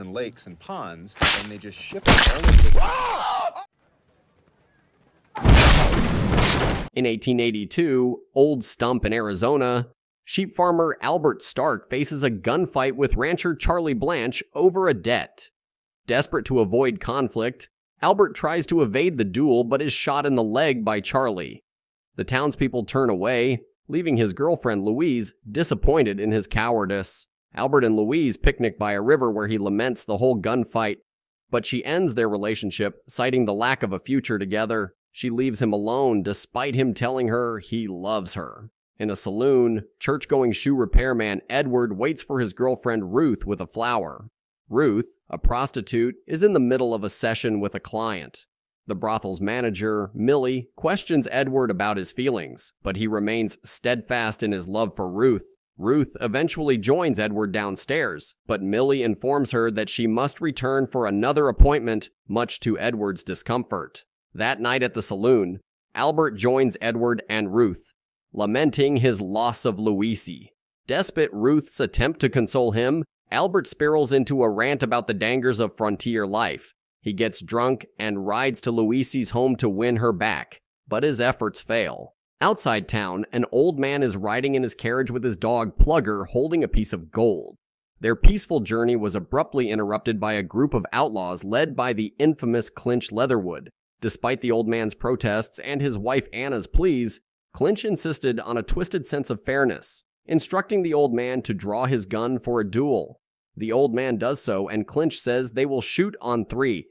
and lakes and ponds, and they just ship them all over the In 1882, Old Stump in Arizona, sheep farmer Albert Stark faces a gunfight with rancher Charlie Blanche over a debt. Desperate to avoid conflict, Albert tries to evade the duel but is shot in the leg by Charlie. The townspeople turn away, leaving his girlfriend Louise disappointed in his cowardice. Albert and Louise picnic by a river where he laments the whole gunfight, but she ends their relationship, citing the lack of a future together. She leaves him alone despite him telling her he loves her. In a saloon, church going shoe repairman Edward waits for his girlfriend Ruth with a flower. Ruth, a prostitute, is in the middle of a session with a client. The brothel's manager, Millie, questions Edward about his feelings, but he remains steadfast in his love for Ruth. Ruth eventually joins Edward downstairs, but Millie informs her that she must return for another appointment, much to Edward's discomfort. That night at the saloon, Albert joins Edward and Ruth, lamenting his loss of Louise. Despite Ruth's attempt to console him, Albert spirals into a rant about the dangers of frontier life. He gets drunk and rides to Louise's home to win her back, but his efforts fail. Outside town, an old man is riding in his carriage with his dog Plugger holding a piece of gold. Their peaceful journey was abruptly interrupted by a group of outlaws led by the infamous Clinch Leatherwood. Despite the old man's protests and his wife Anna's pleas, Clinch insisted on a twisted sense of fairness, instructing the old man to draw his gun for a duel. The old man does so, and Clinch says they will shoot on three.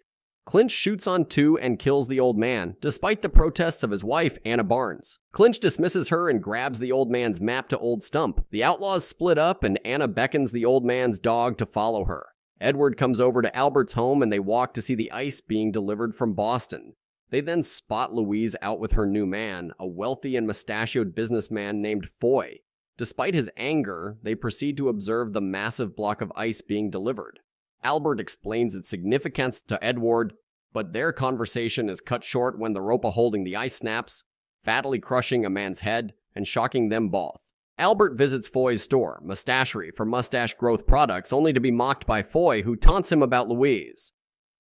Clinch shoots on two and kills the old man, despite the protests of his wife, Anna Barnes. Clinch dismisses her and grabs the old man's map to Old Stump. The outlaws split up, and Anna beckons the old man's dog to follow her. Edward comes over to Albert's home and they walk to see the ice being delivered from Boston. They then spot Louise out with her new man, a wealthy and mustachioed businessman named Foy. Despite his anger, they proceed to observe the massive block of ice being delivered. Albert explains its significance to Edward, but their conversation is cut short when the rope holding the ice snaps, fatally crushing a man's head and shocking them both. Albert visits Foy's store, Mustachery, for mustache growth products, only to be mocked by Foy, who taunts him about Louise.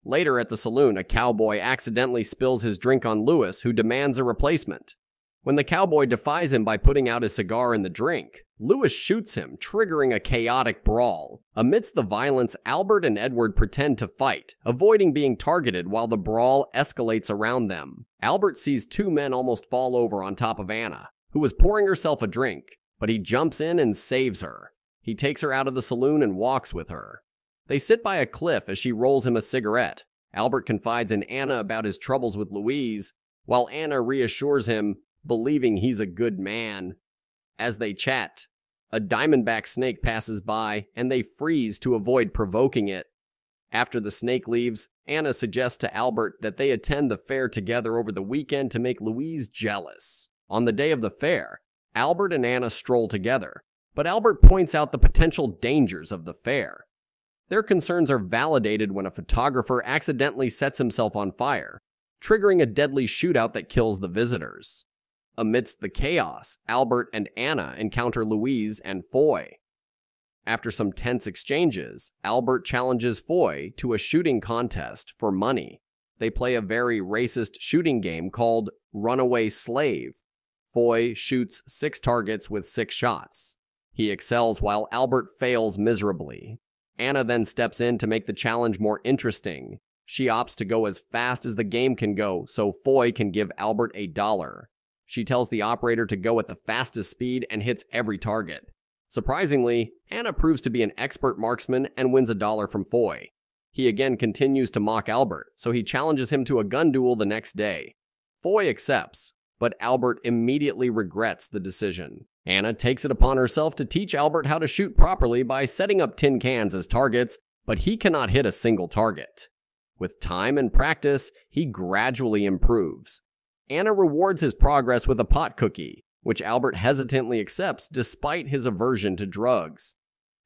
Later at the saloon, a cowboy accidentally spills his drink on Lewis, who demands a replacement. When the cowboy defies him by putting out his cigar in the drink, Lewis shoots him, triggering a chaotic brawl. Amidst the violence, Albert and Edward pretend to fight, avoiding being targeted while the brawl escalates around them. Albert sees two men almost fall over on top of Anna, who was pouring herself a drink, but he jumps in and saves her. He takes her out of the saloon and walks with her. They sit by a cliff as she rolls him a cigarette. Albert confides in Anna about his troubles with Louise, while Anna reassures him believing he's a good man. As they chat, a diamondback snake passes by and they freeze to avoid provoking it. After the snake leaves, Anna suggests to Albert that they attend the fair together over the weekend to make Louise jealous. On the day of the fair, Albert and Anna stroll together, but Albert points out the potential dangers of the fair. Their concerns are validated when a photographer accidentally sets himself on fire, triggering a deadly shootout that kills the visitors. Amidst the chaos, Albert and Anna encounter Louise and Foy. After some tense exchanges, Albert challenges Foy to a shooting contest for money. They play a very racist shooting game called Runaway Slave. Foy shoots six targets with six shots. He excels while Albert fails miserably. Anna then steps in to make the challenge more interesting. She opts to go as fast as the game can go so Foy can give Albert a dollar. She tells the operator to go at the fastest speed and hits every target. Surprisingly, Anna proves to be an expert marksman and wins a dollar from Foy. He again continues to mock Albert, so he challenges him to a gun duel the next day. Foy accepts, but Albert immediately regrets the decision. Anna takes it upon herself to teach Albert how to shoot properly by setting up tin cans as targets, but he cannot hit a single target. With time and practice, he gradually improves. Anna rewards his progress with a pot cookie, which Albert hesitantly accepts despite his aversion to drugs.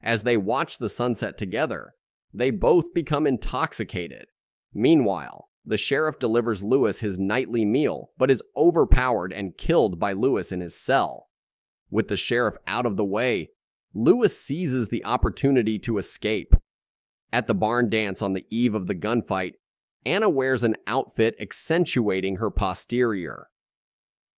As they watch the sunset together, they both become intoxicated. Meanwhile, the sheriff delivers Lewis his nightly meal, but is overpowered and killed by Lewis in his cell. With the sheriff out of the way, Lewis seizes the opportunity to escape. At the barn dance on the eve of the gunfight, Anna wears an outfit accentuating her posterior.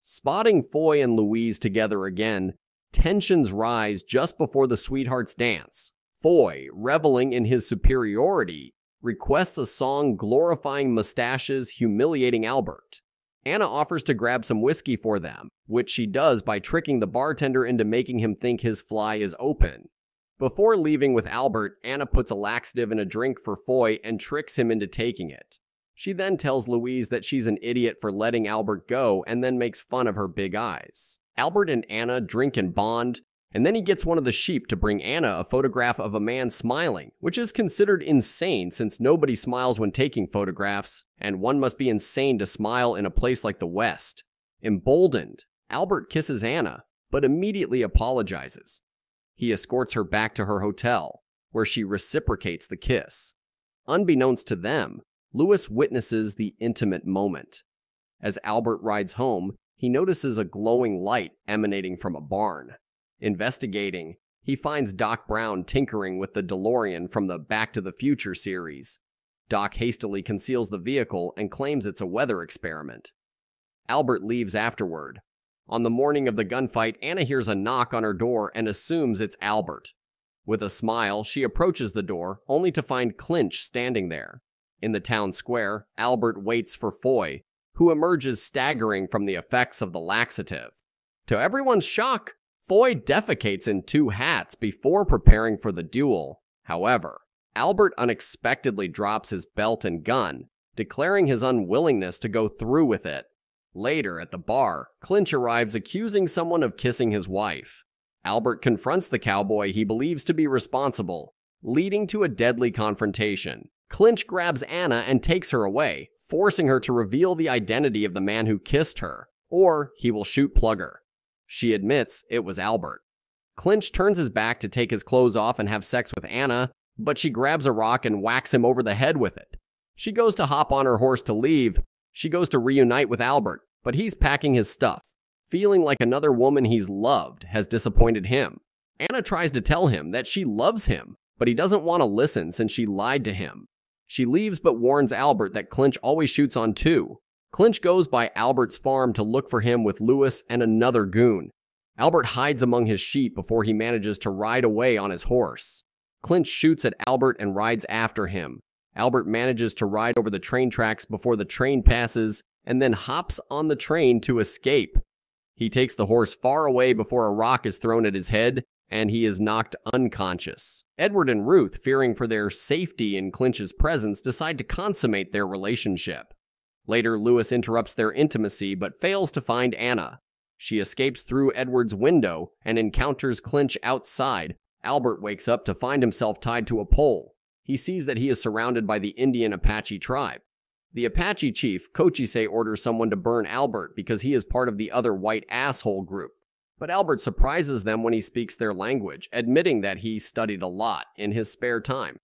Spotting Foy and Louise together again, tensions rise just before the sweethearts dance. Foy, reveling in his superiority, requests a song glorifying mustaches, humiliating Albert. Anna offers to grab some whiskey for them, which she does by tricking the bartender into making him think his fly is open. Before leaving with Albert, Anna puts a laxative in a drink for Foy and tricks him into taking it. She then tells Louise that she's an idiot for letting Albert go and then makes fun of her big eyes. Albert and Anna drink and bond, and then he gets one of the sheep to bring Anna a photograph of a man smiling, which is considered insane since nobody smiles when taking photographs, and one must be insane to smile in a place like the West. Emboldened, Albert kisses Anna, but immediately apologizes. He escorts her back to her hotel, where she reciprocates the kiss. Unbeknownst to them, Lewis witnesses the intimate moment. As Albert rides home, he notices a glowing light emanating from a barn. Investigating, he finds Doc Brown tinkering with the DeLorean from the Back to the Future series. Doc hastily conceals the vehicle and claims it's a weather experiment. Albert leaves afterward. On the morning of the gunfight, Anna hears a knock on her door and assumes it's Albert. With a smile, she approaches the door, only to find Clinch standing there. In the town square, Albert waits for Foy, who emerges staggering from the effects of the laxative. To everyone's shock, Foy defecates in two hats before preparing for the duel. However, Albert unexpectedly drops his belt and gun, declaring his unwillingness to go through with it. Later, at the bar, Clinch arrives accusing someone of kissing his wife. Albert confronts the cowboy he believes to be responsible, leading to a deadly confrontation. Clinch grabs Anna and takes her away, forcing her to reveal the identity of the man who kissed her, or he will shoot Plugger. She admits it was Albert. Clinch turns his back to take his clothes off and have sex with Anna, but she grabs a rock and whacks him over the head with it. She goes to hop on her horse to leave. She goes to reunite with Albert, but he's packing his stuff, feeling like another woman he's loved has disappointed him. Anna tries to tell him that she loves him, but he doesn't want to listen since she lied to him. She leaves but warns Albert that Clinch always shoots on two. Clinch goes by Albert's farm to look for him with Lewis and another goon. Albert hides among his sheep before he manages to ride away on his horse. Clinch shoots at Albert and rides after him. Albert manages to ride over the train tracks before the train passes and then hops on the train to escape. He takes the horse far away before a rock is thrown at his head and he is knocked unconscious. Edward and Ruth, fearing for their safety in Clinch's presence, decide to consummate their relationship. Later, Lewis interrupts their intimacy but fails to find Anna. She escapes through Edward's window and encounters Clinch outside. Albert wakes up to find himself tied to a pole. He sees that he is surrounded by the Indian Apache tribe. The Apache chief, Cochise, orders someone to burn Albert because he is part of the other white asshole group. But Albert surprises them when he speaks their language, admitting that he studied a lot in his spare time.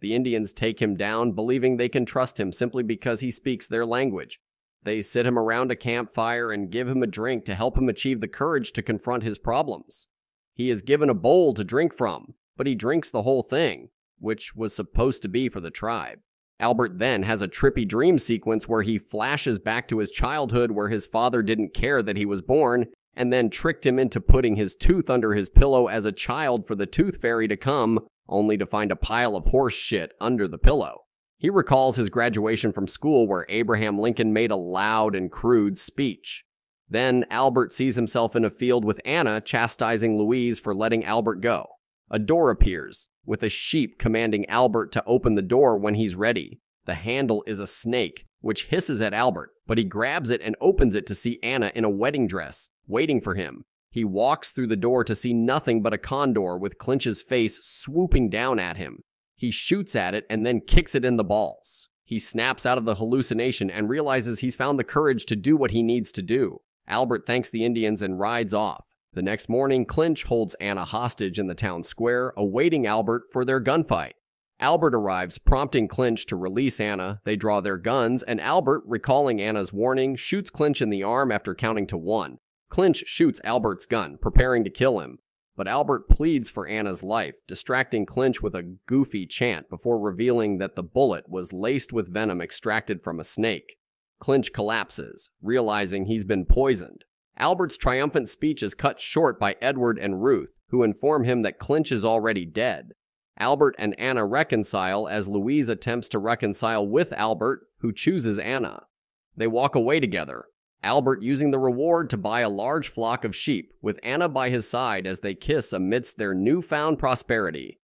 The Indians take him down, believing they can trust him simply because he speaks their language. They sit him around a campfire and give him a drink to help him achieve the courage to confront his problems. He is given a bowl to drink from, but he drinks the whole thing, which was supposed to be for the tribe. Albert then has a trippy dream sequence where he flashes back to his childhood where his father didn't care that he was born and then tricked him into putting his tooth under his pillow as a child for the tooth fairy to come, only to find a pile of horse shit under the pillow. He recalls his graduation from school where Abraham Lincoln made a loud and crude speech. Then Albert sees himself in a field with Anna chastising Louise for letting Albert go. A door appears, with a sheep commanding Albert to open the door when he's ready. The handle is a snake, which hisses at Albert, but he grabs it and opens it to see Anna in a wedding dress, waiting for him. He walks through the door to see nothing but a condor with Clinch's face swooping down at him. He shoots at it and then kicks it in the balls. He snaps out of the hallucination and realizes he's found the courage to do what he needs to do. Albert thanks the Indians and rides off. The next morning, Clinch holds Anna hostage in the town square, awaiting Albert for their gunfight. Albert arrives, prompting Clinch to release Anna. They draw their guns, and Albert, recalling Anna's warning, shoots Clinch in the arm after counting to one. Clinch shoots Albert's gun, preparing to kill him. but Albert pleads for Anna's life, distracting Clinch with a goofy chant before revealing that the bullet was laced with venom extracted from a snake. Clinch collapses, realizing he's been poisoned. Albert's triumphant speech is cut short by Edward and Ruth, who inform him that Clinch is already dead. Albert and Anna reconcile as Louise attempts to reconcile with Albert, who chooses Anna. They walk away together, Albert using the reward to buy a large flock of sheep, with Anna by his side as they kiss amidst their newfound prosperity.